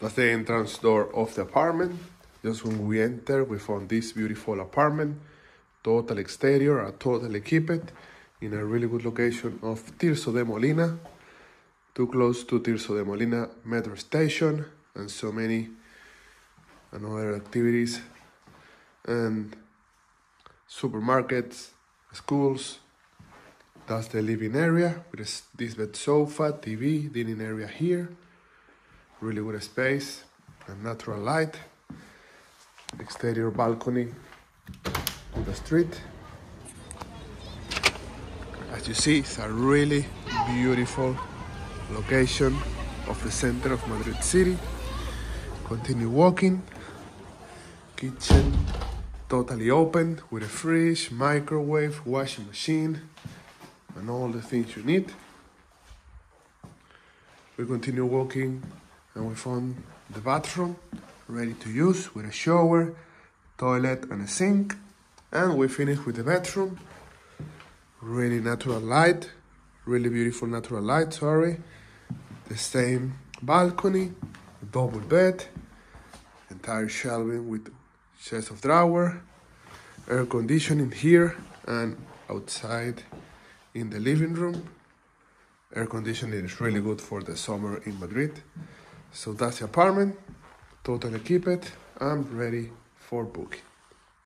That's the entrance door of the apartment. Just when we enter, we found this beautiful apartment. Total exterior, a total equipped in a really good location of Tirso de Molina. Too close to Tirso de Molina metro station and so many and other activities and supermarkets, schools. That's the living area with this bed sofa, TV, dining area here. Really good space and natural light. Exterior balcony to the street. As you see, it's a really beautiful location of the center of Madrid City. Continue walking. Kitchen totally open with a fridge, microwave, washing machine, and all the things you need. We continue walking and we found the bathroom ready to use with a shower, toilet, and a sink. And we finish with the bedroom. Really natural light, really beautiful natural light, sorry. The same balcony, double bed, entire shelving with chest of drawer, air conditioning here and outside in the living room. Air conditioning is really good for the summer in Madrid. So that's the apartment, totally equipped and ready for booking.